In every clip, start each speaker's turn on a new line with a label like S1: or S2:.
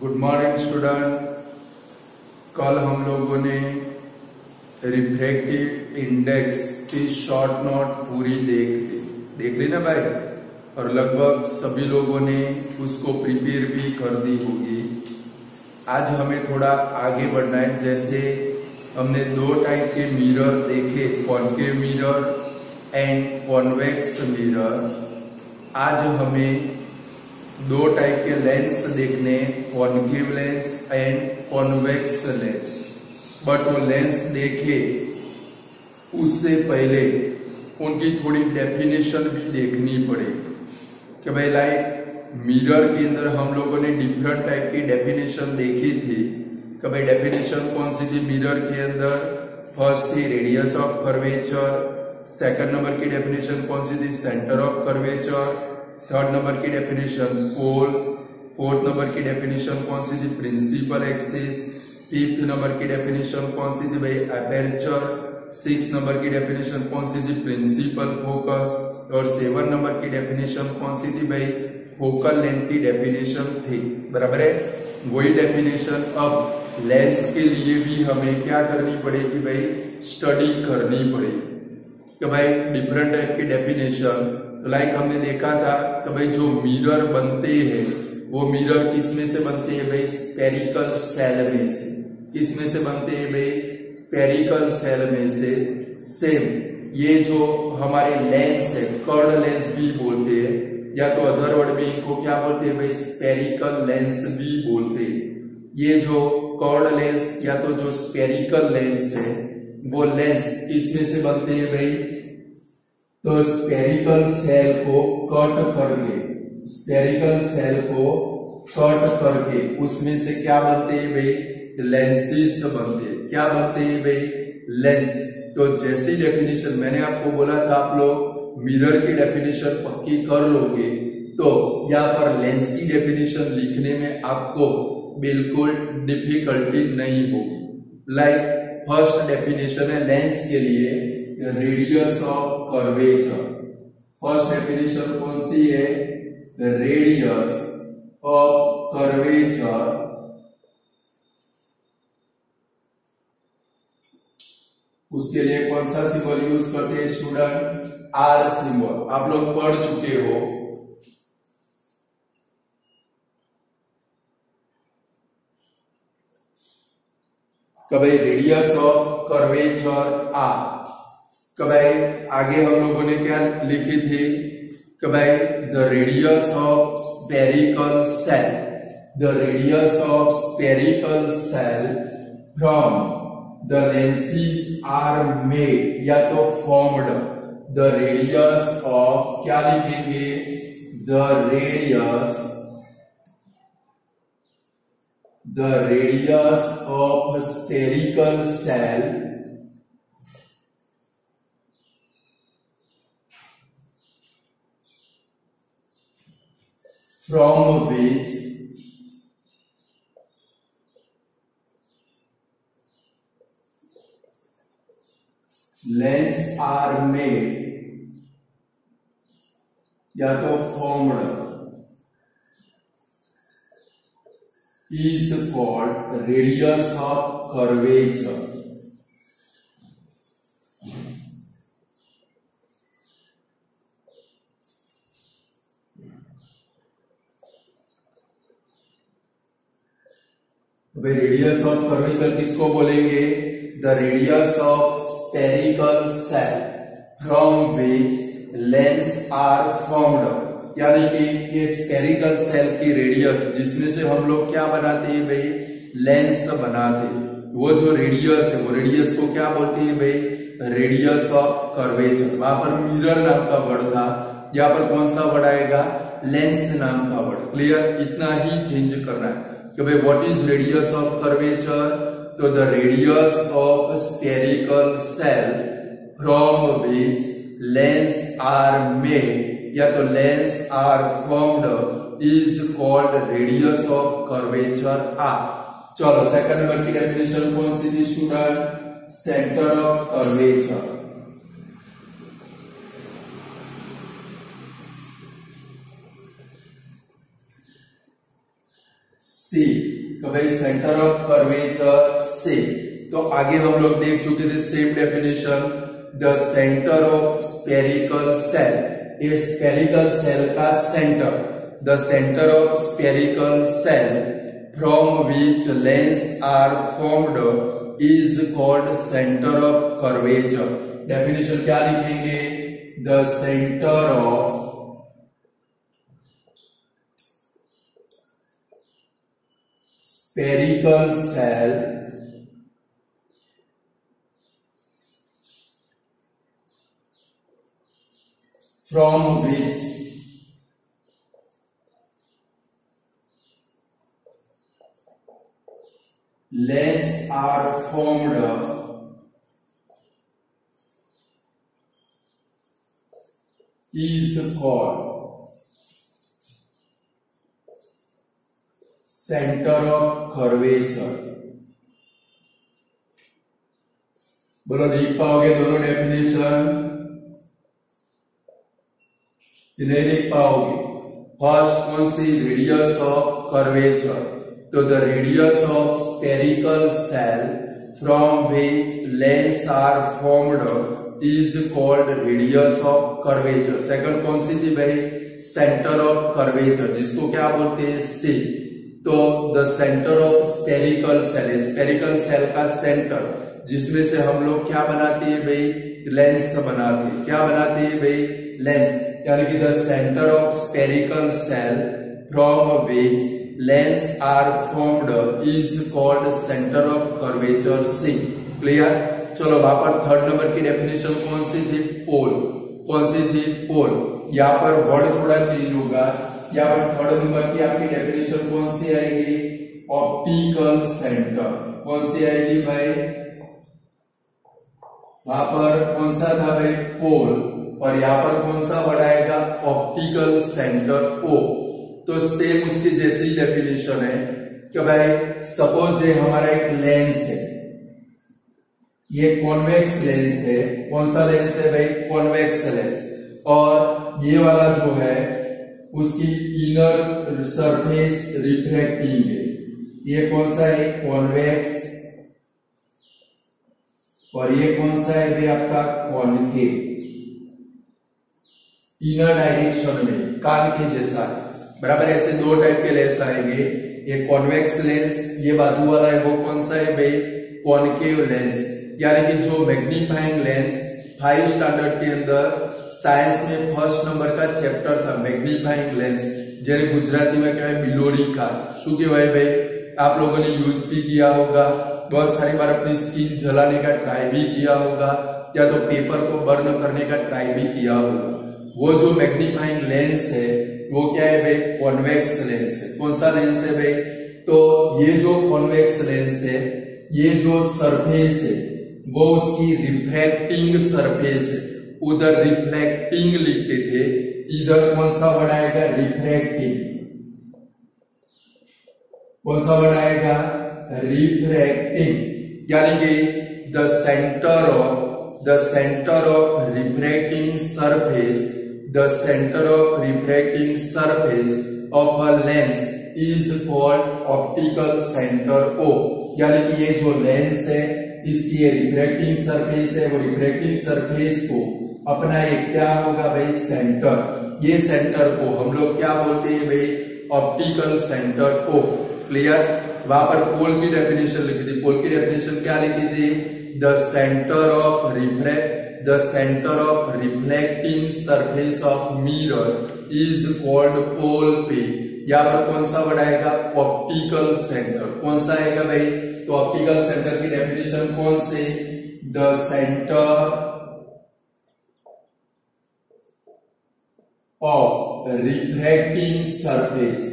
S1: Good morning student. कल हम लोगों ने रिफ्रैक्टिव इंडेक्स की शॉर्ट नोट पूरी देख ली। देख ली ना भाई? और लगभग सभी लोगों ने उसको प्रिपेयर भी कर दी होगी। आज हमें थोड़ा आगे बढ़ना है। जैसे हमने दो टाइप के मिरर देखे, concave mirror and convex mirror. आज हमें दो टाइप के लेंस देखने concave lens and convex lens but वो लेंस देखे, उससे पहले उनकी थोड़ी डेफिनेशन भी देखनी पड़ेगी कि भाई लाइक मिरर के अंदर हम लोगों ने डिफरेंट टाइप की डेफिनेशन देखी थी। कि भाई डेफिनेशन कौन सी थी? मिरर के अंदर फ़र्स्ट थी radius of curvature second number की डेफिनेशन कौन सी थी? Centre of curvature third number की डेफिनेशन पोल फोर्थ नंबर की डेफिनेशन कौन सी थी? प्रिंसिपल एक्सिस फिफ्थ नंबर की डेफिनेशन कौन सी थी भाई? अपेरचर सिक्स नंबर की डेफिनेशन कौन सी थी? प्रिंसिपल फोकस और सेवन नंबर की डेफिनेशन कौन सी थी भाई? फोकल लेंथ की डेफिनेशन थी। बराबर है? वही डेफिनेशन अब लेंस के लिए भी हमें क्या करनी पड़ेगी भाई? स्टडी करनी पड़ेगी। कि भाई डिफरेंट टाइप की डेफिनेशन तो लाइक हमने देखा था कि भाई जो मिरर बनते हैं, वो मिरर किसमें से बनते हैं भाई? स्पेरिकल सेल में से। किसमें से बनते हैं भाई? स्पेरिकल सेल में से। सेम ये जो हमारे लेंस है कर्ड लेंस भी बोलते हैं, या तो अदर वर्ड में इनको क्या बोलते हैं भाई? स्पेरिकल लेंस भी बोलते हैं। ये जो कर्ड लेंस या तो जो स्पेरिकल लेंस है, वो लेंस किसमें से बनते हैं भाई? तो स्पेरिकल सेल को कट करके स्पेरिकल सेल को कट करके उसमें से क्या बनते हैं भाई? लेंसेस बनते हैं। क्या बनते हैं भाई? लेंस तो जैसी डेफिनेशन मैंने आपको बोला था आप लोग मिरर की डेफिनेशन पक्की कर लोगे तो यहाँ पर लेंस की डेफिनेशन लिखने में आपको बिल्कुल डिफिकल्टी नहीं होगी। लाइक फ़र्स्ट डेफिनेशन है लेंस के लिए। Radius of curvature first definition कौन सी है रेडियस ऑफ़ कर्वेचर उसके लिए कौन सा सिंबल यूज़ करते हैं स्टूडेंट आर सिंबल आप लोग पढ़ चुके हो। कभी रेडियस ऑफ़ कर्वेचर आर कबाई आगे हम लोगों ने क्या लिखी थी? कबाई the radius of spherical shell the radius of spherical shell from the lenses are made या तो फॉर्म्ड द रेडियस ऑफ़ क्या लिखेंगे? The radius the radius of spherical shell from which lens are made या तो formed is called radius of curvature radius of curvature किसको बोलेंगे? The radius of spherical shell from which lens are formed यानी कि ये spherical cell की radius जिसमें से हम लोग क्या बनाते हैं भाई? लेंस बनाते हैं। वो जो रेडियस है, वो रेडियस को क्या बोलते हैं भाई? रेडियस ऑफ़ कर्वेचर वहाँ पर मिरर नाम का वर्ड था। यहाँ पर कौन सा वर्ड आएगा? लेंस नाम का वर्ड क्लियर इतना ही चेंज करना है। कि भाई what is radius of curvature तो the radius of spherical shell from which lens are made या तो lens are formed is called radius of curvature R चलो सेकंड नंबर की डेफिनेशन कौन सी थी student centre of curvature C तो भाई सेंटर ऑफ़ कर्वेचर सी तो आगे हम लोग देख चुके थे same definition the centre of spherical shell ये स्पेरिकल सेल का centre the centre of spherical shell from which lens are formed is called centre of curvature definition क्या लिखेंगे? The centre of spherical cell. From which legs are formed is called center of curvature. बोलो लिख पाओगे दोनों definition नहीं लिख पाओगे first कौन सी? रेडियस ऑफ़ कर्वेचर तो the radius of spherical shell from which lens are formed is called radius of curvature second कौन सी थी भाई? सेंटर ऑफ़ कर्वेचर जिसको क्या बोलते हैं? सी तो the centre of spherical shell spherical shell का सेंटर जिसमें से हम लोग क्या बनाते हैं भाई? लेंस बनाते हैं। क्या बनाते हैं भाई? लेंस यानी कि the centre of spherical shell from which lens are formed is called centre of curvature C clear चलो, वहाँ पर थर्ड नंबर की डेफिनेशन कौन सी थी? पोल कौन सी थी? पोल यहाँ पर वर्ड थोड़ा चेंज होगा। यहाँ पर थर्ड नंबर की आपकी डेफिनेशन कौन सी आएगी? ऑप्टिकल सेंटर कौन सी आएगी भाई? वहाँ पर कौन सा था भाई? पोल और यहाँ पर कौन सा वर्ड आएगा? ऑप्टिकल सेंटर ओ तो सेम उसकी जैसी डेफिनेशन है कि भाई सपोज़ ये हमारा एक लेंस है। ये कॉन्वेक्स लेंस है। कौन सा लेंस है भाई? कॉन्वेक्स लेंस और ये वाला जो है उसकी इनर सरफेस रिफ्रैक्टिंग है ये कौन सा है? कॉन्वेक्स और ये कौन सा है भाई आपका? कॉन्केव इनर डायरेक्शन में कान के जैसा। बराबर ऐसे दो टाइप के लेंस आएँगे। ये कॉन्वेक्स लेंस ये बाजू वाला है, वो कौन सा है भाई? कॉनकेव लेंस यानी कि जो मैग्नीफाइंग लेंस फाइव स्टैंडर्ड के अंदर साइंस में फर्स्ट नंबर का चैप्टर था मैग्नीफाइंग लेंस जेने गुजराती में क्या है बिलोरी काच શું કહેવાય भाई आप लोगों ने यूज भी किया होगा बहुत सारी बार अपनी स्किन जलाने का ट्राई भी किया होगा या तो पेपर को बर्न करने का ट्राई भी किया होगा वो जो मैग्नीफाइंग लेंस है वो क्या है भाई कॉन्वेक्स लेंस है कौन सा लेंस है भाई तो ये जो कॉन्वेक्स लेंस है ये जो सरफेस है वो उसकी रिफ्लेक्टिंग सरफेस है उधर रिफ्लेक्टिंग लिखते थे, इधर कौन सा वर्ड आएगा रिफ्रैक्टिंग कौन सा वर्ड आएगा रिफ्रैक्टिंग यानी कि the centre of the centre of refracting surface the centre of refracting surface of a lens is called optical centre O यानी कि ये जो लेंस है इसकी ये रिफ्रैक्टिंग सरफेस है, वो रिफ्रैक्टिंग सरफेस को अपना एक क्या होगा भाई? सेंटर ये सेंटर को हम लोग क्या बोलते हैं भाई? ऑप्टिकल सेंटर को क्लियर वहाँ पर पोल की डेफिनेशन लिखी थी। पोल की डेफिनेशन क्या लिखी थी? The centre of reflect the centre of reflecting surface of mirror is called pole पे यहाँ पर कौन सा वर्ड आएगा? ऑप्टिकल सेंटर कौन सा आएगा भाई? तो ऑप्टिकल सेंटर की डेफिनेशन कौन से? The centre of refracting surface.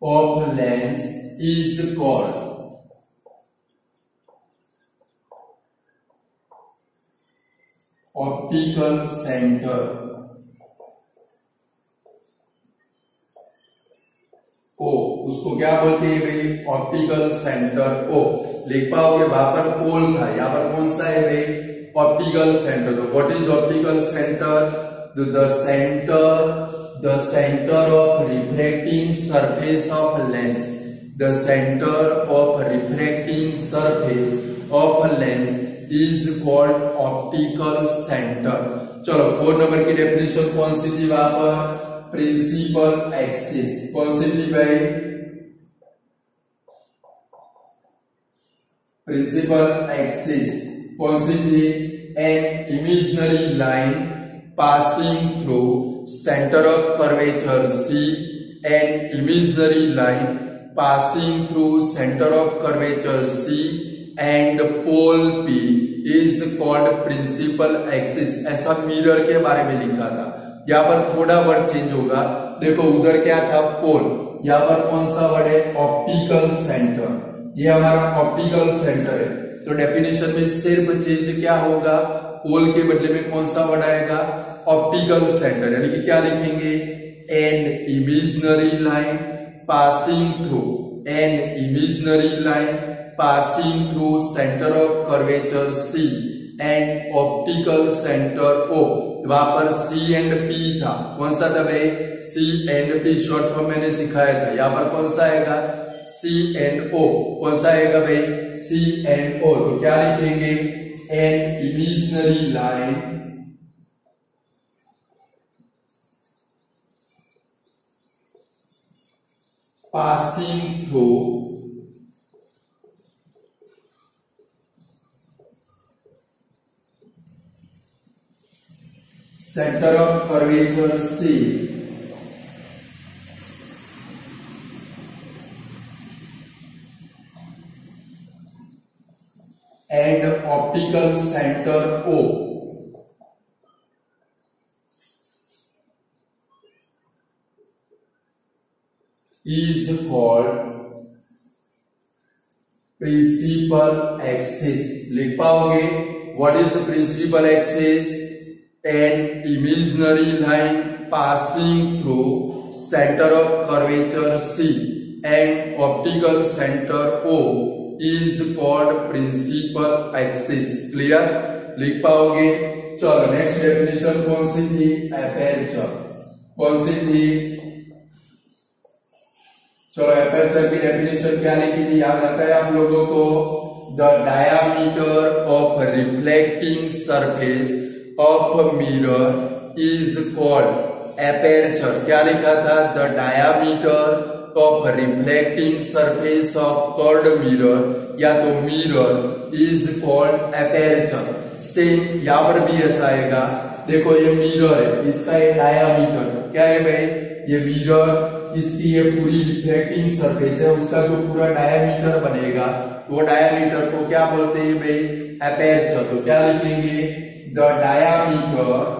S1: Of lens is called optical center उसको क्या बोलते हैं भाई? ऑप्टिकल सेंटर ओ लिख पाओगे वहाँ पर पोल था। यहाँ पर कौन सा है भाई? ऑप्टिकल सेंटर तो what is optical centre the centre the centre of refracting surface of lens the centre of refracting surface of lens is called optical centre चलो फोर नंबर की डेफिनेशन कौन सी थी वहाँ पर? प्रिंसिपल एक्सिस कौन सी थी भाई? प्रिंसिपल एक्सिस कौन सी थी an imaginary line passing through centre of curvature C an imaginary line passing through centre of curvature C and pole P is called principal axis ऐसा मिरर के बारे में लिखा था। यहाँ पर थोड़ा वर्ड चेंज होगा। देखो उधर क्या था? पोल यहाँ पर कौन सा वर्ड है? ऑप्टिकल सेंटर ये हमारा ऑप्टिकल सेंटर है। तो डेफिनेशन में सिर्फ़ चेंज क्या होगा? पोल के बदले में कौन सा वर्ड आएगा ऑप्टिकल सेंटर यानी कि क्या लिखेंगे? An imaginary line passing through an imaginary line passing through center of curvature C and optical center O वहाँ पर C एंड पी था। कौन सा था भाई? C and P short form मैंने सिखाया था। यहाँ पर कौन सा आएगा? सी एन ओ कौन सा आएगा भाई? सी एन ओ तो क्या लिखेंगे? An imaginary line passing through centre of curvature C at optical centre O is called principal axis लिख पाओगे? What is the principal axis an imaginary line passing through centre of curvature C and optical centre O is called principal axis clear लिख पाओगे? चलो next definition कौन सी थी? Aperture कौन सी थी? चलो एपेरचर की डेफिनेशन क्या लिखी थी? याद आता है आप लोगों को? The diameter of reflecting surface of mirror is called aperture क्या लिखा था? The diameter of reflecting surface of curved mirror या तो mirror is called aperture same यहाँ पर भी ऐसा आएगा। देखो ये मिरर है, इसका ये डायामीटर क्या है भाई? ये मिरर इसकी ये पूरी रिफ्लेक्टिंग सरफेस है, उसका जो पूरा डायामीटर बनेगा, वो डायामीटर को क्या बोलते हैं भाई? एपेरचर तो क्या लिखेंगे? The diameter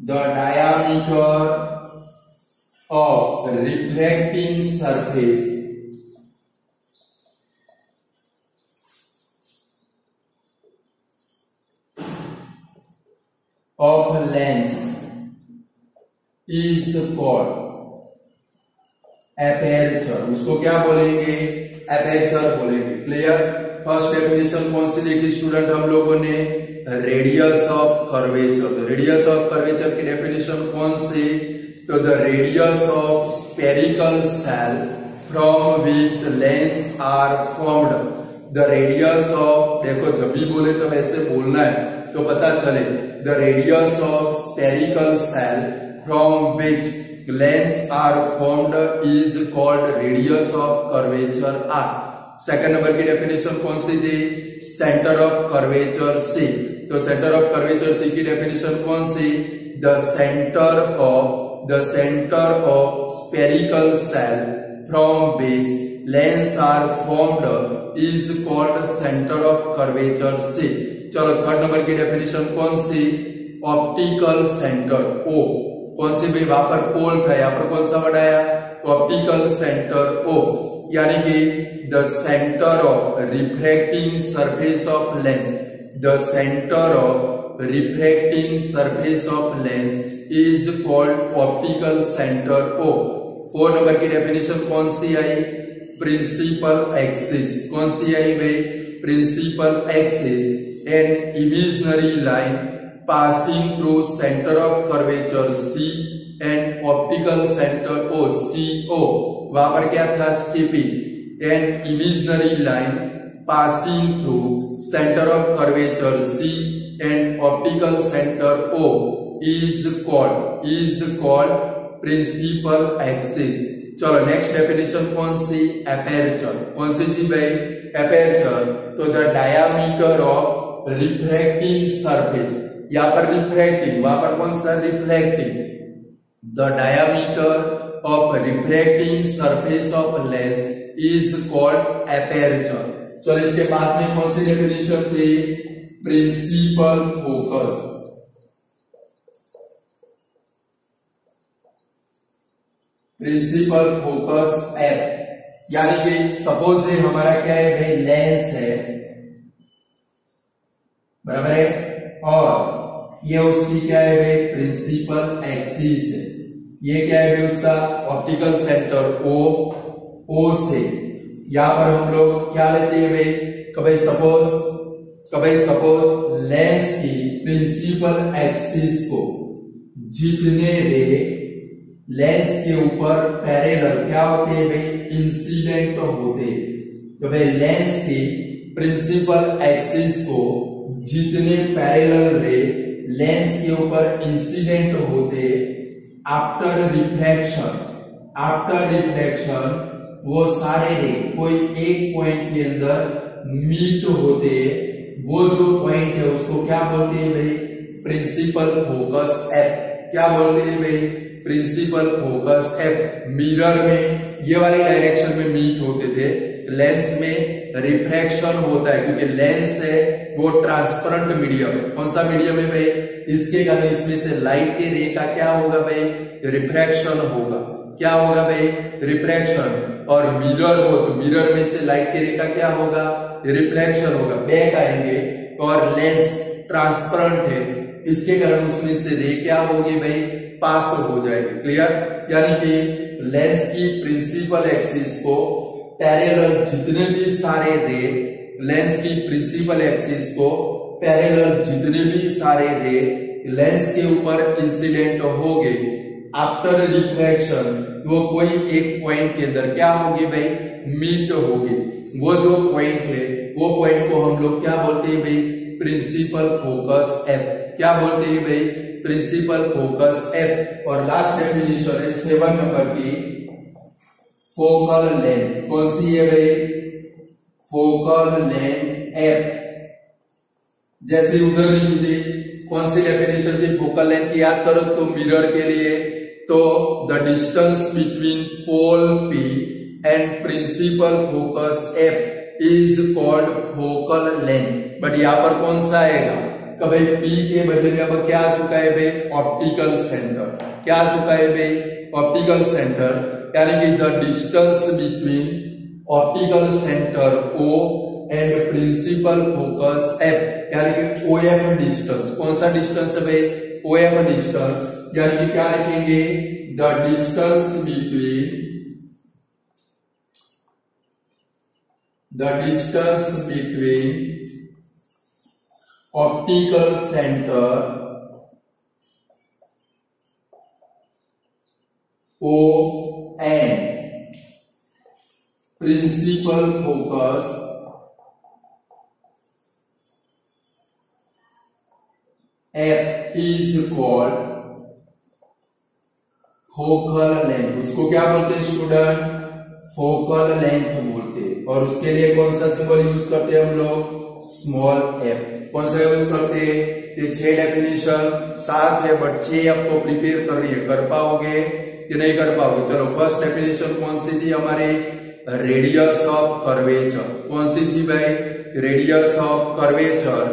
S1: the diameter of reflecting surface of a lens. Is called aperture. उसको क्या बोलेंगे? Aperture बोलेंगे. क्लियर फ़र्स्ट डेफिनेशन कौन सी लिखी स्टूडेंट हम लोगों ने? Radius of curvature radius of curvature की डेफिनेशन कौन सी? तो the radius of spherical shell from which lens are formed the radius of देखो, जब भी बोले तो वैसे बोलना है तो पता चले, the radius of spherical cell from which lens are formed is called radius of curvature r. Second number की डेफिनेशन कौन सी थी? सेंटर ऑफ़ कर्वेचर सी तो सेंटर ऑफ़ कर्वेचर सी की डेफिनेशन कौन सी? The centre of the centre of spherical shell from which lens are formed is called centre of curvature C चलो third number की definition कौन सी? Optical centre O कौन सी भाई? वहाँ पर पोल था, यहाँ पर कौन सा वर्ड ऑप्टिकल सेंटर ओ यानी कि the centre of refracting surface of lens the centre of refracting surface of lens is called optical centre O four number की डेफिनेशन कौन सी आई? प्रिंसिपल एक्सिस कौन सी आई भाई principal axis an imaginary line passing through centre of curvature C and optical centre O C O वहाँ पर क्या था? CP an imaginary line passing through centre of curvature C and optical centre O is called is called principal axis. चलो next definition कौन सी? Aperture कौन सी थी भाई? एपेरचर तो the diameter of reflecting surface यहाँ पर रिफ्लेक्टिंग वहाँ पर कौन सा? Reflecting the diameter of reflecting surface of lens is called aperture चलो, इसके बाद में कौन सी डेफिनेशन थी? Principal focus principal focus app यानी कि सपोज़ ये हमारा क्या है भाई लेंस है। बराबर है? और ये उसकी क्या है भाई प्रिंसिपल एक्सिस है। ये क्या है उसका? ऑप्टिकल सेंटर ओ ओ से। यहाँ पर हम लोग क्या लेते हैं भाई? कभी सपोज़ कभी सपोज़ लेंस की प्रिंसिपल एक्सिस को जितने रे लेंस के ऊपर पैरेलल क्या होते हैं भाई? इंसिडेंट होते तो भाई लेंस की प्रिंसिपल एक्सिस को जितने पैरेलल रे, लेंस के ऊपर इंसिडेंट होते आफ्टर रिफ्लेक्शन आफ्टर रिफ्लेक्शन वो सारे रे, कोई एक पॉइंट के अंदर मीट होते वो जो पॉइंट है, उसको क्या बोलते हैं भाई? प्रिंसिपल फोकस एप क्या बोलते हैं भाई? प्रिंसिपल फोकस एफ़ मिरर में, ये वाले डायरेक्शन में मीट होते थे। लेंस में रिफ्रैक्शन होता है, क्योंकि लेंस है, वो ट्रांसपेरेंट मीडियम है। कौन सा मीडियम है भाई? इसके कारण इसमें से लाइट के रे का क्या होगा भाई? रिफ्रैक्शन होगा। क्या होगा भाई? रिफ्रैक्शन और मिरर हो तो मिरर में से लाइट के रे का क्या होगा? रिफ्लेक्शन होगा। बैक आएँगे। और लेंस ट्रांसपेरेंट है। इसके कारण उसमें से रे क्या होगी भाई? पास हो जाएगी क्लियर यानी कि लेंस की प्रिंसिपल एक्सिस को पैरेलल जितने भी सारे रे लेंस की प्रिंसिपल एक्सिस को पैरेलल जितने भी सारे रे लेंस के ऊपर इंसिडेंट हो गए आफ्टर रिफ्लेक्शन वो कोई एक पॉइंट के अंदर क्या होगी भाई? मीट होगी। वो जो पॉइंट है, वो पॉइंट को हम लोग क्या बोलते हैं भाई? प्रिंसिपल फोकस एफ़ क्या बोलते हैं भाई? प्रिंसिपल फोकस एफ़ और लास्ट डेफिनेशन है सेवन नंबर की फोकल लेंथ कौन सी है भाई फोकल लेंथ एफ़ जैसे उधर लिखी थी कौन सी डेफिनेशन थी फोकल लेंथ की याद करो तो मिरर के लिए तो the distance between pole P and principal focus F is called focal length but यहाँ पर कौन सा आएगा? कभी पी के बदले में अब क्या आ चुका है भाई? ऑप्टिकल सेंटर क्या आ चुका है भाई? ऑप्टिकल सेंटर यानी कि the distance between optical centre O and principal focus F यानी कि ओ एम डिस्टेंस कौन सा डिस्टेंस है भाई? ओ एम डिस्टेंस यानी कि क्या लिखेंगे the distance between the distance between optical center O and principal focus F is called focal length उसको क्या बोलते हैं स्टूडेंट फोकल लेंथ बोलते हैं। और उसके लिए कौन सा सिंबल यूज़ करते हैं हम लोग? स्मॉल एफ़ कौन सा यूज़ करते हैं ये छह डेफिनेशन सात है बट छह आपको प्रिपेयर कर रही है कर पाओगे कि नहीं कर पाओगे चलो फ़र्स्ट डेफिनेशन कौन सी थी हमारे रेडियस ऑफ़ कर्वेचर कौन सी थी भाई रेडियस ऑफ़ कर्वेचर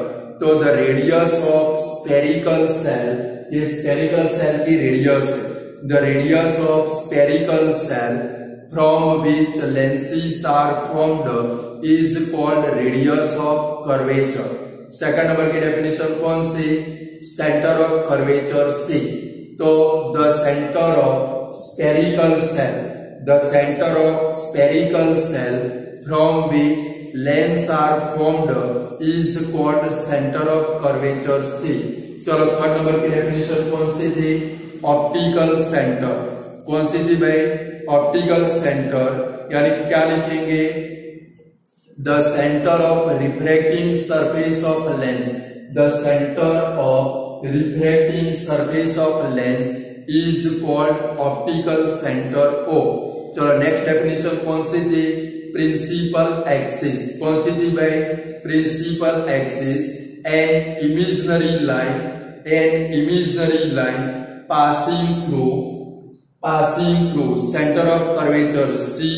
S1: तो the radius of spherical shell ये स्पेरिकल सेल की रेडियस है the radius of spherical shell from which lenses are formed is called radius of curvature. Second number की definition कौन सी? सेंटर ऑफ़ कर्वेचर सी तो the centre of spherical shell the centre of spherical shell from which lens are formed is called centre of curvature C चलो third number की definition कौन सी थी? Optical centre कौन सी थी भाई? ऑप्टिकल सेंटर यानी क्या लिखेंगे? the centre of refracting surface of lens the centre of refracting surface of lens is called optical centre O चलो नेक्स्ट डेफिनेशन कौन सी थी प्रिंसिपल एक्सिस कौन सी थी भाई principal axis an imaginary line an imaginary line passing through passing through centre of curvature C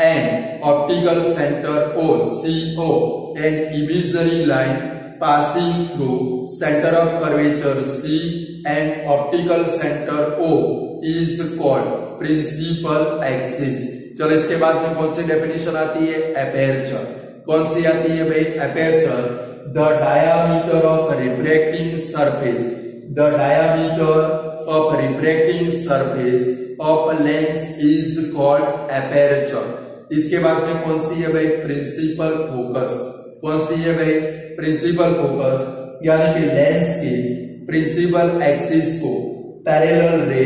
S1: And optical centre O C O an imaginary line passing through center of curvature C and optical center O is called principal axis. चलो इसके बाद में कौन सी definition आती है? Aperture कौन सी आती है भाई? Aperture the diameter of refracting surface the diameter of refracting surface of lens is called aperture इसके बाद में कौन सी है भाई? प्रिंसिपल फोकस कौन सी है भाई? प्रिंसिपल फोकस यानी कि लेंस के प्रिंसिपल एक्सिस को पैरेलल रे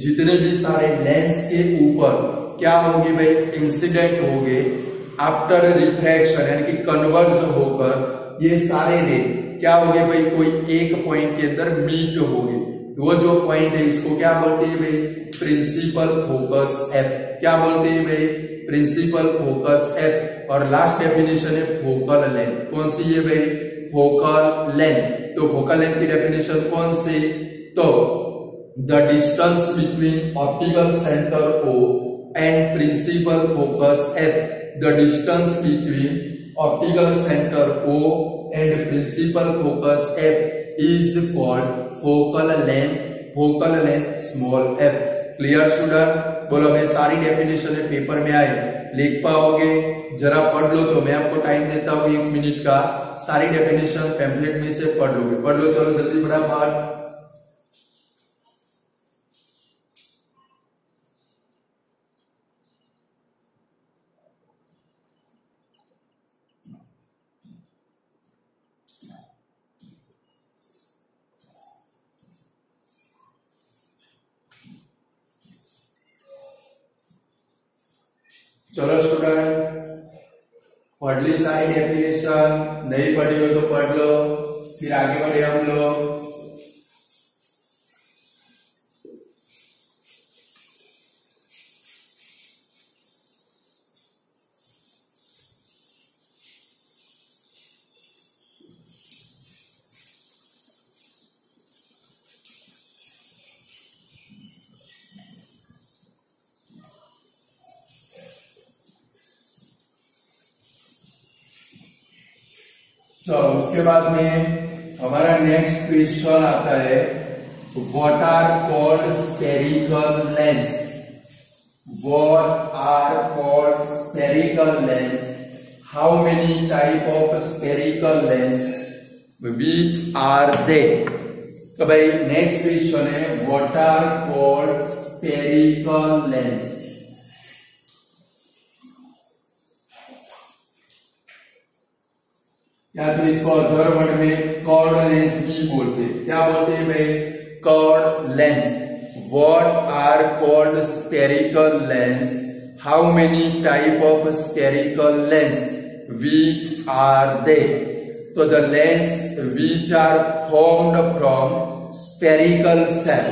S1: जितने भी सारे लेंस के ऊपर क्या होंगे भाई? इंसिडेंट होंगे. आफ्टर रिफ्रैक्शन यानी कि कन्वर्ज होकर ये सारे रे क्या होंगे भाई? कोई एक पॉइंट के अंदर मीट होंगे. वो जो पॉइंट है, इसको क्या बोलते हैं भाई? प्रिंसिपल फोकस एफ़ क्या बोलते हैं भाई? प्रिंसिपल फोकस एफ़ और लास्ट डेफिनेशन है फोकल लेंथ कौन सी है भाई? फोकल लेंथ तो फोकल लेंथ की डेफिनेशन कौन सी? तो the distance between optical centre O and principal focus F the distance between optical centre O and principal focus F is called focal length focal length small F clear student बोलो, मैं सारी definition paper में आए लिख पाओगे? जरा पढ़ लो तो मैं आपको टाइम देता हूँ एक मिनट का। सारी डेफिनेशन पेम्पलेट में से पढ़ लोगे। पढ़ लो, चलो, जल्दी फटाफट। चलो स्टूडेंट पढ़ ली सारी डेफिनेशन नहीं पढ़ी हो तो पढ़ लो, फिर आगे बढ़े हम लोग। चलो उसके बाद में हमारा नेक्स्ट क्वेश्चन आता है what are called spherical lens what are called spherical lens how many type of spherical lens which are they तो भाई नेक्स्ट क्वेश्चन है what are called spherical lens या तो इसको अधर वर्ड में कॉर्ड लेंस भी बोलते हैं। क्या बोलते हैं भाई? Curved lens. What are called spherical lens how many type of spherical lens which are they तो the lens which are formed from spherical shell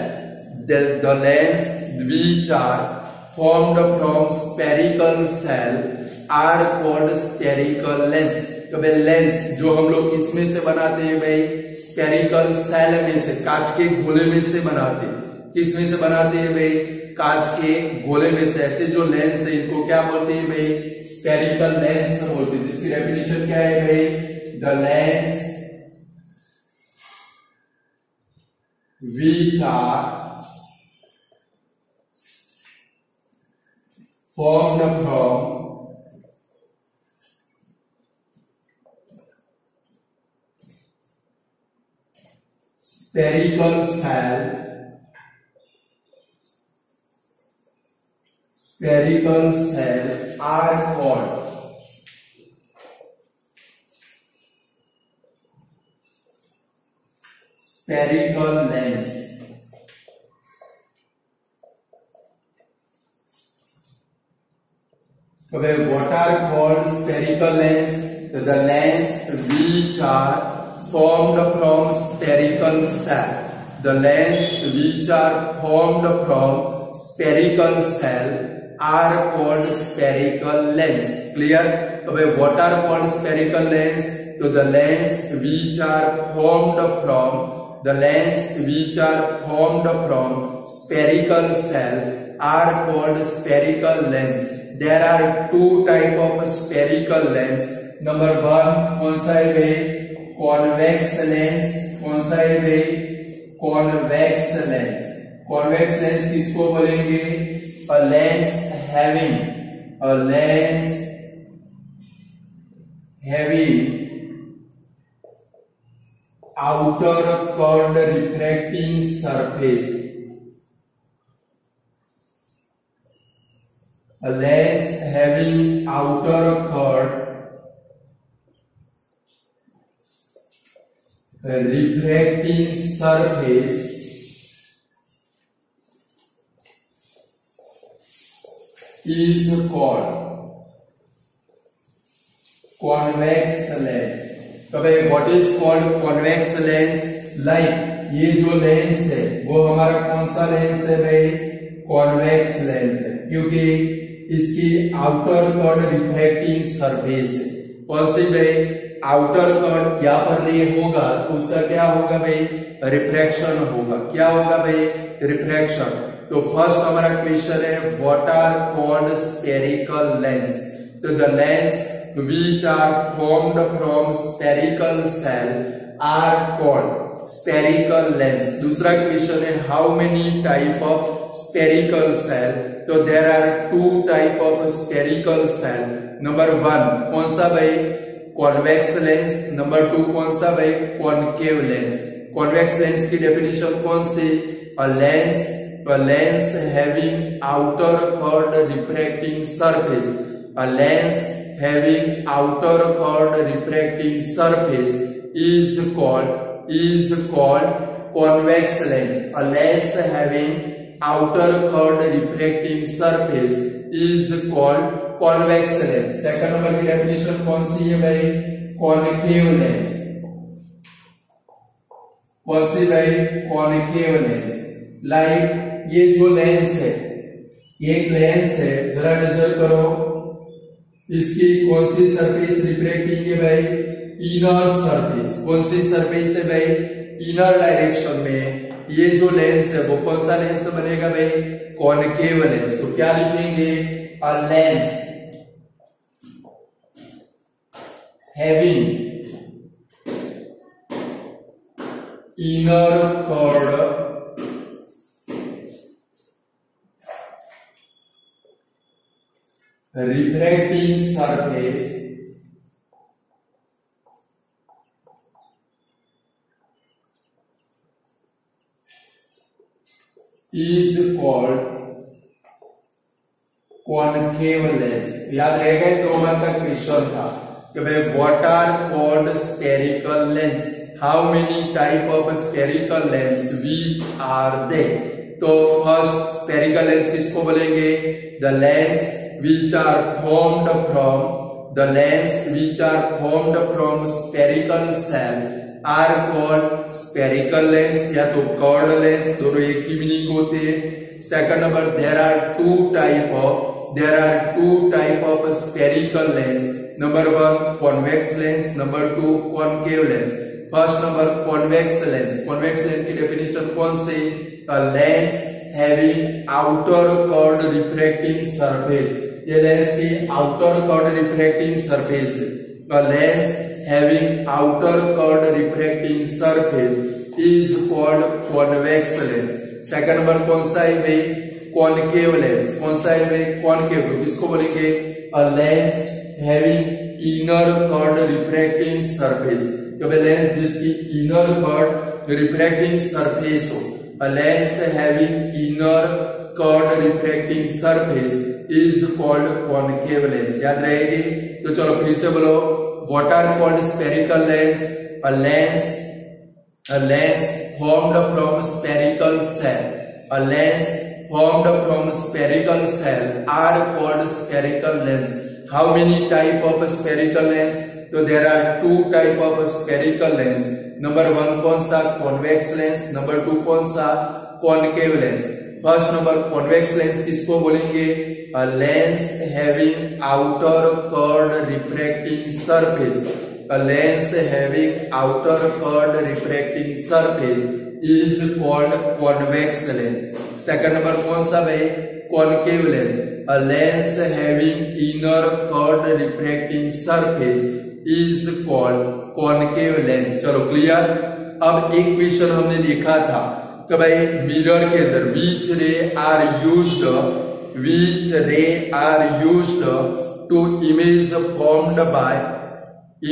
S1: the lens which are formed from spherical cell are called spherical lens. तो भाई lens जो हम लोग इसमें से बनाते हैं भाई स्पेरिकल सेल में से, कांच के गोले में से बनाते हैं। किसमें से बनाते हैं भाई कांच के गोले में से। ऐसे जो लेंस है, इनको क्या बोलते हैं भाई स्पेरिकल लेंस बोलते हैं। जिसकी डेफिनेशन क्या है भाई the lens which are formed from spherical shell spherical shell are called spherical lens Okay, what are called spherical lens? The lens which are formed from spherical cell. The lens which are formed from spherical cell are called spherical lens. Clear? Okay, what are called spherical lens? So the lens which are formed from the lens which are formed from spherical cell are called spherical lens. There are two type of spherical lens. Number one कौन सा है convex lens कौन सा है भाई? Convex lens convex lens किसको बोलेंगे? A lens having a lens heavy outer third refracting surface A lens having outer curve refracting surface. Is called convex lens. तो भाई what is called convex lens like ये जो lens है, वो हमारा कौन सा लेंस है भाई? कॉन्वेक्स लेंस है। क्योंकि इसकी आउटर कर्ड रिफ्लेक्टिंग सरफेस है। कौन सी भाई? आउटर कट यहाँ पर रे होगा तो उसका क्या होगा भाई? रिफ्रैक्शन होगा। क्या होगा भाई? रिफ्रैक्शन तो फ़र्स्ट हमारा क्वेश्चन है what are called spherical lens तो the lens which are formed from spherical cell are called spherical lens. दूसरा क्वेश्चन है how many type of spherical cell? तो there are two type of spherical cell. Number one कौन सा भाई? Convex lens number two कौन सा भाई? Concave lens convex lens की डेफिनेशन कौन सी? Lens lens having outer curved refracting surface lens having outer curved refracting surface is called is called convex lens a lens having outer curved refracting surface is called convex lens second number की definition कौन सी है भाई? Concave lens कौन सी भाई? Concave lens like ये जो लेंस है, ये एक लेंस है, जरा नज़र करो। इसकी कौन सी सरफेस रिफ्लेक्टिंग है भाई? इनर सरफेस कौन सी सरफेस है भाई? इनर डायरेक्शन में ये जो लेंस है, वो कौन सा लेंस बनेगा भाई? कॉनकेव लेंस तो क्या लिखेंगे? A lens having inner curved refracting surface is called concave lens याद रहेगा दो मार्क का क्वेश्चन था भाई what are called spherical lens how many type of spherical lens which are they तो फ़र्स्ट स्पेरिकल लेंस किसको बोलेंगे? The lens which are formed from, the lens which are formed from spherical cell are called spherical lens या तो curved lens दोनों एक ही meaning होते हैं। Second number there are two type of there are two type of spherical lens number one convex lens number two concave lens first number convex lens convex lens की definition कौन सी? Lens having outer curved refracting surface ये lens की outer curved refracting surface lens having outer curved refracting surface is called convex lens second number कौन सा है भाई? Concave lens कौन सा है भाई? कॉनकेव तो किसको बोलेंगे? Lens having inner curved refracting surface तो लेंस जिसकी इनर कर्ड रिफ्रैक्टिंग सरफेस हो lens having inner curved refracting surface is called concave lens याद रहेगी? तो चलो फिर से बोलो what are called spherical lens a lens a lens formed from spherical shell a lens formed from spherical shell are called spherical lens How many type of spherical lens? So there are two type of spherical lens. Number one कौन सा convex lens, number two कौन सा concave lens. First number convex lens किसको बोलेंगे a lens having outer curved refracting surface a lens having outer curved refracting surface is called convex lens second number कौन सा भाई concave lens a lens having inner curved refracting surface is called concave lens चलो clear अब एक question हमने देखा था कि भाई मिरर के अंदर बीच रे are use which ray are use to image formed by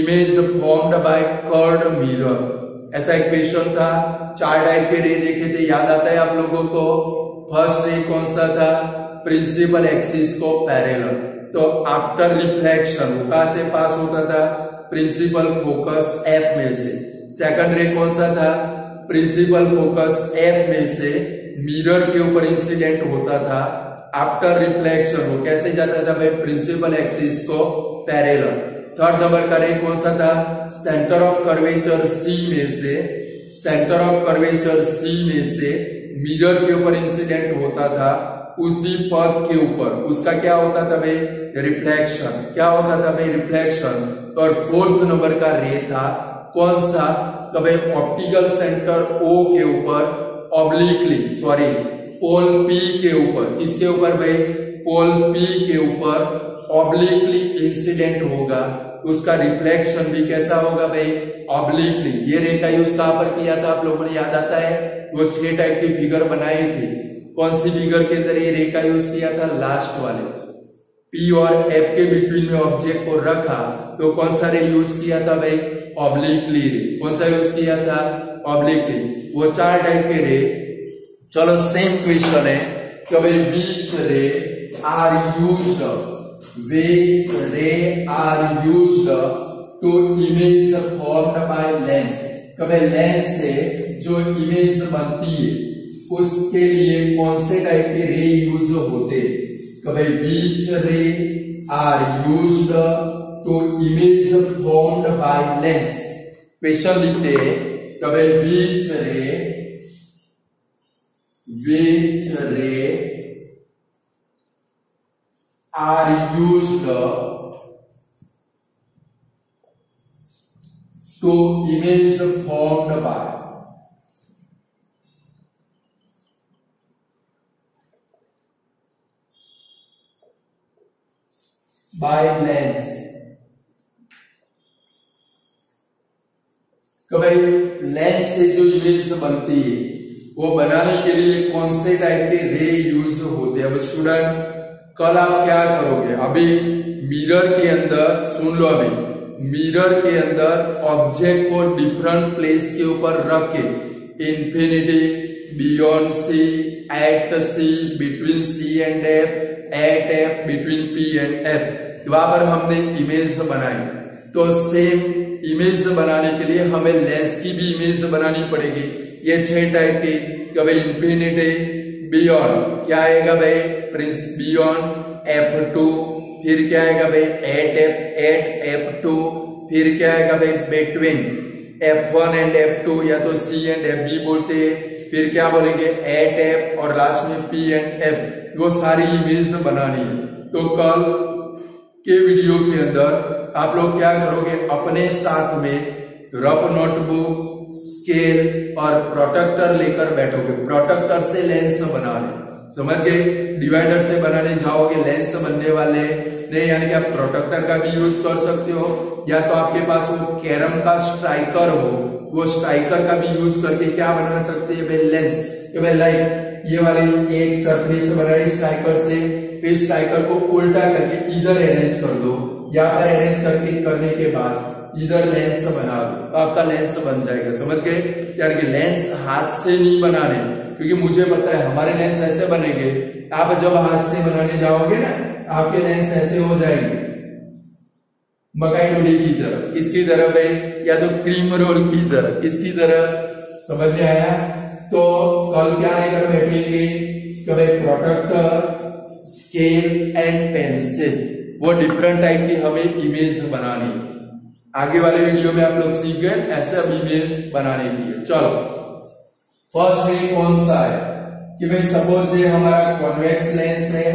S1: image formed by curved mirror ऐसा एक क्वेश्चन था, चार टाइप के रे देखे थे, याद आता है आप लोगों को? फ़र्स्ट रे कौन सा था? प्रिंसिपल एक्सिस को पैरेलल। तो आफ्टर रिफ्लेक्शन कहा से पास होता था प्रिंसिपल फोकस एफ़ में से। सेकंड रे कौन सा था? प्रिंसिपल फोकस एफ़ में से मिरर के ऊपर इंसिडेंट होता था। आफ्टर रिफ्लेक्शन वो कैसे जाता था भाई? प्रिंसिपल एक्सिस को पैरेलल। थर्ड नंबर का रे कौन सा था? सेंटर ऑफ़ कर्वेचर सी में से। सेंटर ऑफ़ कर्वेचर सी में से मिरर के ऊपर इंसिडेंट होता था, उसी पथ के ऊपर। उसका क्या होता था भाई? रिफ्लेक्शन क्या होता था भाई? रिफ्लेक्शन और फोर्थ नंबर का रे था। कौन सा? तो भाई ऑप्टिकल सेंटर ओ के ऊपर ऑब्लिकली सॉरी पोल पी के ऊपर। इसके ऊपर भाई? पोल पी के ऊपर ऑब्लिकली इंसिडेंट होगा। उसका रिफ्लेक्शन भी कैसा होगा भाई? ऑब्लिकली ये रेखा यूज़ कहाँ पर किया था आप लोगों ने? याद आता है? वो छह टाइप की फिगर बनाई थी। कौन सी फिगर के अंदर ये रेखा यूज़ किया था? लास्ट वाले। पी और एफ़ के बिटवीन में ऑब्जेक्ट को रखा तो कौन सा रे यूज़ किया था भाई? ऑब्लिकली रे। कौन सा यूज़ किया था? ऑब्लिकली वो चार टाइप के रे। चलो सेम क्वेश्चन है। कि भाई which ray are used which ray are used to image formed by lens? कभी लेंस से जो इमेज बनती है, उसके लिए कौन से टाइप के रे यूज़ होते कभी which ray are used to image formed by lens question लिखते कभी बीच रे बीच रे are used to image formed by by lens तो भाई लेंस से जो इमेज बनती है, वो बनाने के लिए कौन से टाइप के रे यूज़ होते हैं? अब स्टूडेंट कल आप क्या करोगे? अभी मिरर के अंदर, सुन लो अभी मिरर के अंदर ऑब्जेक्ट को डिफरेंट प्लेस के ऊपर रख के infinity beyond C at C between C and F at F between P and F वहाँ पर हमने इमेज बनाई। तो सेम इमेज बनाने के लिए हमें लेंस की भी इमेज बनानी पड़ेगी। ये छह टाइप की कभी इंफिनिटी बियॉन्ड क्या आएगा भाई? प्रिंस बियॉन्ड एफ़ टू फिर क्या आएगा भाई? At F at F two फिर क्या आएगा भाई? Between F one and F two या तो सी एंड एफ़ बी बोलते हैं, फिर क्या बोलेंगे? एट एफ़ और लास्ट में पी एंड एफ़ वो सारी इमेज बनानी है। तो कल के वीडियो के अंदर आप लोग क्या करोगे? अपने साथ में रफ नोटबुक स्केल और प्रोटेक्टर लेकर बैठोगे। प्रोटेक्टर से लेंस बनाने समझ गए? डिवाइडर से बनाने जाओगे लेंस बनने वाले नहीं यानी कि आप प्रोटेक्टर का भी यूज़ कर सकते हो, या तो आपके पास वो कैरम का स्ट्राइकर हो, वो स्ट्राइकर का भी यूज़ करके क्या बना सकते हैं भाई? लेंस भाई लाइक ये वाली एक सरफेस बनाई स्ट्राइकर से। फिर स्ट्राइकर को उल्टा करके इधर अरेंज कर दो, या पर अरेंज करके करने के बाद इधर लेंस बना दो। तो आपका लेंस बन जाएगा, समझ गए? यानी कि लेंस हाथ से नहीं बनाने, क्योंकि मुझे पता है हमारे लेंस ऐसे बनेंगे। आप जब हाथ से बनाने जाओगे ना, आपके लेंस ऐसे हो जाएँगे। मकाई डोली की तरह, इसकी तरह भाई या तो क्रीम रोल की तरह, इसकी तरह, समझ में आया? तो कल क्या लेकर बैठेंगे? कभी प्रोटेक्टर स्केल एंड पेंसिल वो डिफरेंट टाइप की हमें इमेज बनानी आगे वाले वीडियो में आप लोग सीख गए, ऐसे अब इमेज बनाने के लिए। चलो। फ़र्स्ट वे कौन सा है? कि भाई सपोज़ ये हमारा कॉन्वेक्स लेंस है।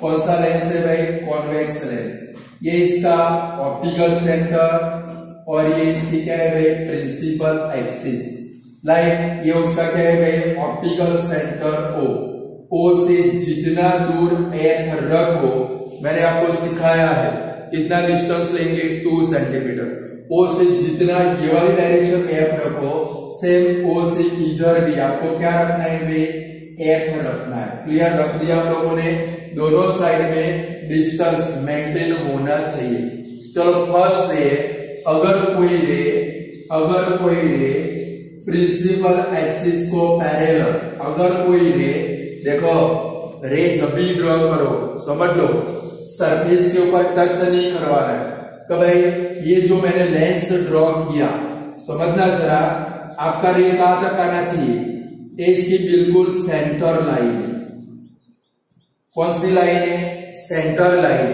S1: कौन सा लेंस है भाई? कॉन्वेक्स लेंस ये इसका ऑप्टिकल सेंटर और ये इसकी क्या है भाई? प्रिंसिपल एक्सिस लाइक ये उसका क्या है भाई? ऑप्टिकल सेंटर ओ ओ से जितना दूर एफ़ रखो, मैंने आपको सिखाया है, कितना डिस्टेंस लेंगे टू सेंटीमीटर ओ से जितना ये वाली डायरेक्शन में एफ़ रखो सेम ओ से इधर भी आपको क्या रखना है भाई एफ़ रखना है. क्लियर रख दिया हम लोगों ने? दोनों साइड में डिस्टेंस मेंटेन होना चाहिए. चलो फ़र्स्ट रे अगर कोई रे, अगर कोई रे प्रिंसिपल एक्सिस को पैरेलल अगर कोई रे देखो, रे जब भी ड्रॉ करो समझ लो सरफेस के ऊपर टच नहीं करवाना है। तो भाई, ये जो मैंने लेंस ड्रॉ किया, समझना जरा, आपका रे कहा तक आना चाहिए। इसकी बिल्कुल सेंटर लाइन कौन सी लाइन है? सेंटर लाइन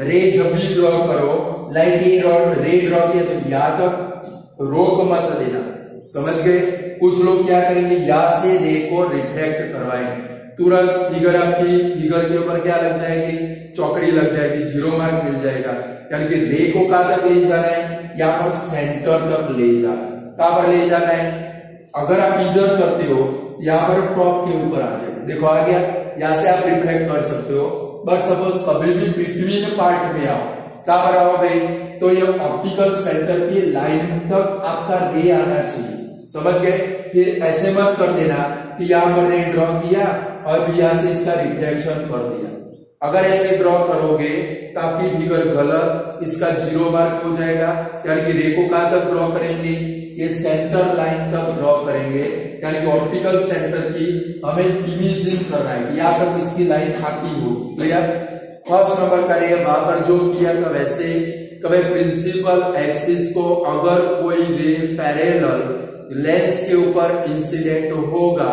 S1: रे जब भी ड्रॉ करो लाइक ये रे ड्रॉ किया तो या तक रोक मत देना। समझ गए? कुछ लोग क्या करेंगे? या से रे को रिफ्लेक्ट करवाएँगे। तुरंत फिगर आपकी फिगर के ऊपर क्या लग जाएगी? चौकड़ी लग जाएगी, ज़ीरो मार्क मिल जाएगा। यानी कि रे को कहा तक ले जाना है? यहाँ पर सेंटर तक ले जाना कहा पर ले जाना है? अगर आप इधर करते हो, यहाँ पर टॉप के ऊपर आ जाए। देखो आ गया। यहाँ से आप रिफ्लेक्ट कर सकते हो। बट सपोज़ कभी भी बिटवीन पार्ट में आओ। क्या पर आओ भाई तो ये ऑप्टिकल सेंटर की लाइन तक आपका रे आना चाहिए। समझ गए? फिर ऐसे मत कर देना कि यहाँ पर रे ड्रॉ किया और भी यहाँ से इसका रिफ्लेक्शन कर दिया। अगर ऐसे ड्रॉ करोगे तो आपकी फिगर गलत, इसका ज़ीरो मार्क हो जाएगा। यानी कि रे को कहाँ तक ड्रॉ करेंगे? ये सेंटर लाइन तक ड्रॉ करेंगे। यानी कि ऑप्टिकल सेंटर की हमें इमेजिंग करना है यहाँ तक इसकी लाइन आती हो। क्लियर फ़र्स्ट नंबर का रे वहाँ पर जो किया था वैसे कभी प्रिंसिपल एक्सिस को अगर कोई रे पैरेलल लेंस के ऊपर इंसिडेंट होगा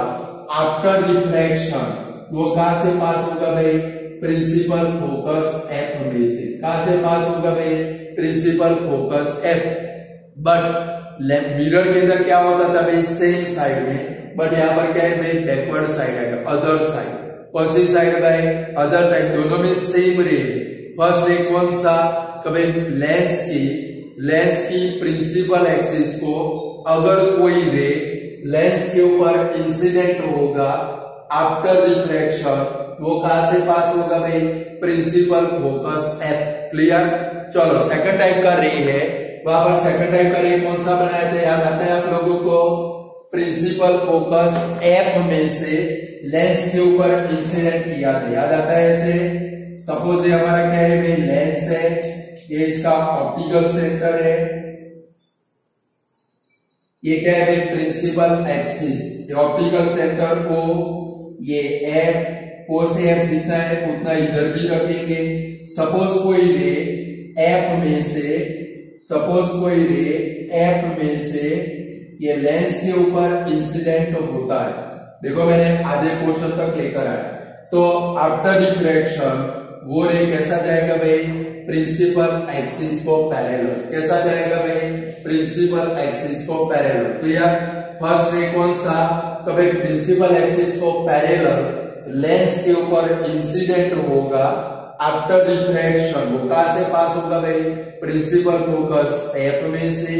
S1: आफ्टर रिफ्लेक्शन वो कहा से पास होगा भाई? प्रिंसिपल फोकस एफ़ में से। कहा से पास होगा भाई? Principal focus F but mirror के अंदर क्या होता था भाई? सेम साइड में। बट यहाँ पर क्या है भाई? बैकवर्ड साइड है। अदर साइड कौन सी साइड भाई? अदर साइड दोनों में सेम रे फ़र्स्ट रे कौन सा? कभी लेंस की। लेंस की प्रिंसिपल एक्सिस को अगर कोई रे लेंस के ऊपर इंसिडेंट होगा आफ्टर रिफ्लेक्शन वो कहा से पास होगा भाई? प्रिंसिपल फोकस एफ़ क्लियर चलो सेकंड टाइप का रे है। वहाँ पर सेकंड टाइप का रे कौन सा बनाया था? याद आता है आप लोगों को? प्रिंसिपल फोकस एफ़ में से लेंस के ऊपर इंसिडेंट किया था। याद आता है ऐसे? सपोज़ ये हमारा क्या है भाई? लेंस है। ये इसका ऑप्टिकल सेंटर है। ये क्या है भाई? प्रिंसिपल एक्सिस ऑप्टिकल सेंटर को ये एफ़ ओ से एफ़ जितना है, उतना इधर भी रखेंगे। सपोज़ कोई रे एफ़ में से सपोज़ कोई रे एफ़ में से ये लेंस के ऊपर इंसिडेंट होता है। देखो मैंने आधे पोर्शन तक लेकर आया। तो आफ्टर डिफ्रेक्शन वो रे कैसा जाएगा भाई? प्रिंसिपल एक्सिस को पैरेलल कैसा जाएगा भाई? प्रिंसिपल एक्सिस को पैरेलल क्लियर फ़र्स्ट रे कौन सा? भाई प्रिंसिपल एक्सिस को पैरेलल लेंस के ऊपर इंसिडेंट होगा आफ्टर डिफ्रेक्शन वो कहा से पास होगा भाई? प्रिंसिपल फोकस एफ़ में से।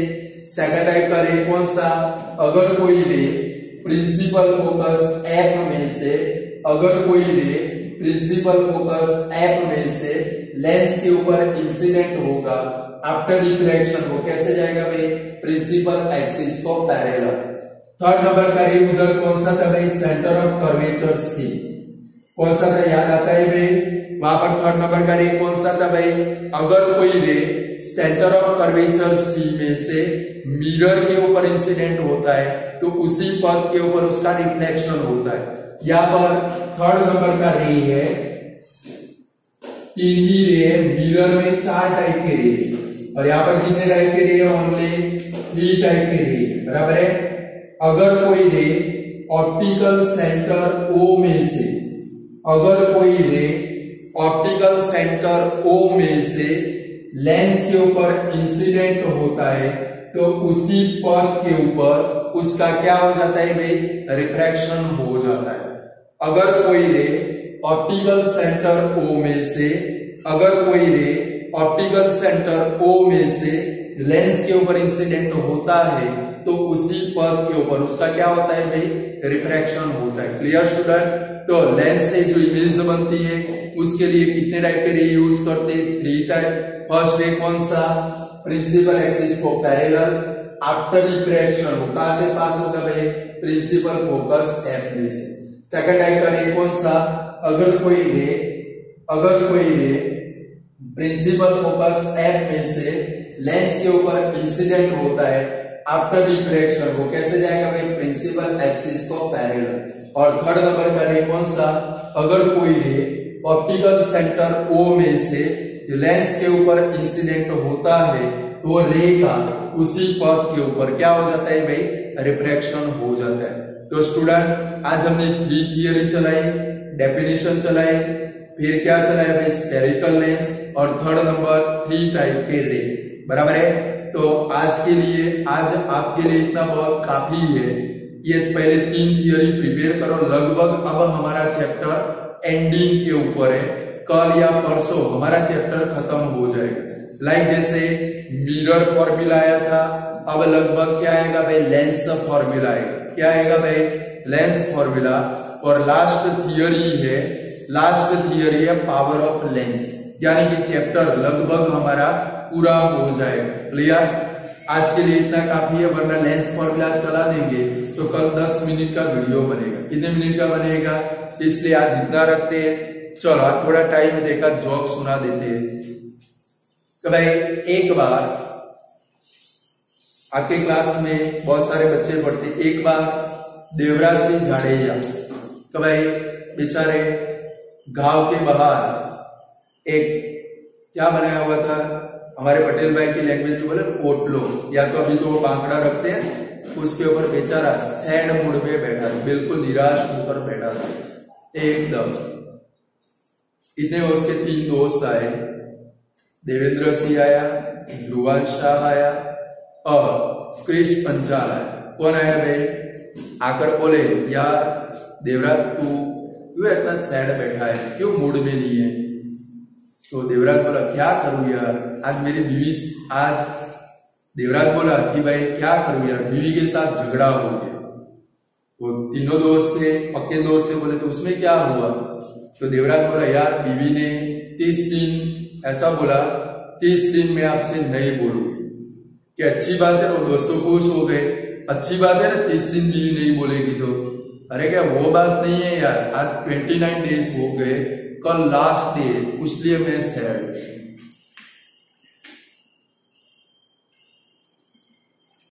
S1: सेकंड टाइप का रे कौन सा? अगर कोई रे प्रिंसिपल फोकस एफ़ में से, अगर कोई रे प्रिंसिपल फोकस एफ़ में से लेंस के ऊपर इंसिडेंट होगा आफ्टर डिफ्रेक्शन वो कैसे जाएगा भाई? प्रिंसिपल एक्सिस को पैरेलल थर्ड नंबर का रे उधर कौन सा था भाई? सेंटर ऑफ़ कर्वेचर सी कौन सा था? याद आता है भाई? वहाँ पर थर्ड नंबर का रे कौन सा था भाई? अगर कोई ray centre of curvature C में से मिरर के ऊपर इंसिडेंट होता है तो उसी पद के ऊपर उसका रिफ्लेक्शन होता है। यहाँ पर थर्ड नंबर का रे है तीन ही रे मिरर में चार टाइप के रे और यहाँ पर कितने टाइप के रे ओनली थ्री टाइप के रे बराबर है अगर कोई रे ऑप्टिकल सेंटर ओ में से अगर कोई रे ऑप्टिकल सेंटर ओ में से लेंस के ऊपर इंसिडेंट होता है तो उसी पथ के ऊपर उसका क्या हो जाता है भाई? रिफ्रैक्शन हो जाता है। अगर कोई रे ऑप्टिकल सेंटर ओ में से अगर कोई रे ऑप्टिकल सेंटर ओ में से लेंस के ऊपर इंसिडेंट होता है तो उसी पद के ऊपर उसका क्या होता है भाई? रिफ्रैक्शन होता है। क्लियर स्टूडेंट तो लेंस से जो इमेज बनती है, उसके लिए कितने टाइप के रे यूज़ करते हैं? थ्री टाइप फ़र्स्ट रे कौन सा? प्रिंसिपल एक्सिस को पैरेलल आफ्टर रिफ्रैक्शन कहाँ से पास होगा भाई? प्रिंसिपल फोकस एफ़ से। सेकंड का रे कौन सा? अगर कोई रे अगर कोई रे प्रिंसिपल फोकस एफ़ में से लेंस के ऊपर इंसिडेंट होता है आफ्टर रिफ्रैक्शन वो कैसे जाएगा भाई? प्रिंसिपल एक्सिस को पैरेलल और थर्ड नंबर का रे कौन सा? अगर कोई रे ऑप्टिकल सेंटर ओ में से लेंस के ऊपर इंसिडेंट होता है तो रे का उसी पथ के ऊपर क्या हो जाता है भाई? रिफ्रैक्शन हो जाता है। तो स्टूडेंट आज हमने थ्री थियरी चलाई, डेफिनेशन चलाई, फिर क्या चलाया भाई? स्पेरिकल लेंस और थर्ड नंबर थ्री टाइप के रे। बराबर है? तो आज के लिए, आज आपके लिए इतना बहुत काफ़ी है ये पहले तीन थियरी प्रिपेयर करो। लगभग अब हमारा चैप्टर एंडिंग के ऊपर है। कल या परसों हमारा चैप्टर खत्म हो जाएगा। लाइक जैसे मिरर फॉर्मूला आया था, अब लगभग क्या आएगा भाई? लेंस फॉर्मूला आएगा। क्या आएगा भाई? लेंस फॉर्मूला और लास्ट थियोरी है, लास्ट थियोरी है पावर ऑफ़ लेंस यानी कि चैप्टर लगभग हमारा पूरा हो जाएगा क्लियर आज के लिए इतना काफ़ी है, वरना लेंस फॉर्मूला चला देंगे तो कल 10 मिनट का वीडियो बनेगा। कितने मिनट का बनेगा? इसलिए आज इतना रखते हैं। चलो थोड़ा टाइम देखा जॉक सुना देते हैं। तो भाई, एक बार आपके क्लास में बहुत सारे बच्चे पढ़ते, एक बार देवराज सिंह जाडेजा। तो भाई, बेचारे गाँव के बाहर एक क्या बनाया हुआ था? हमारे पटेल भाई की लैंग्वेज में बोले पोटलो। या तो अभी तो वो बांकड़ा रखते हैं, उसके ऊपर बेचारा सैड मूड में बैठा था, बिल्कुल निराश होकर बैठा था। एकदम। इतने उसके तीन दोस्त आए। देवेंद्र सिंह आया ध्रुवाल शाह आया, और क्रिश पंचाल आया। कौन आया भाई? आकर बोले यार देवराज, तू क्यों इतना सैड बैठा है? क्यों मूड में नहीं है? तो देवराज बोला, क्या करूँ यार? आज मेरी बीवी आज देवराज बोला कि भाई, क्या करूँ यार? बीवी के साथ झगड़ा हो गया। तो तीनों दोस्त थे, पक्के दोस्त थे, बोले तो उसमें क्या हुआ? तो देवराज बोला, यार, बीवी ने तीस दिन ऐसा बोला, तीस दिन में आपसे नहीं बोलूँगी। कि अच्छी बात है, वो दोस्तों खुश हो गए। अच्छी बात है ना तीस दिन बीवी नहीं बोलेगी तो। अरे क्या वो बात नहीं है यार, आज ट्वेंटी नाइन डेज़ हो गए, कल लास्ट डे इसलिए मैं सैड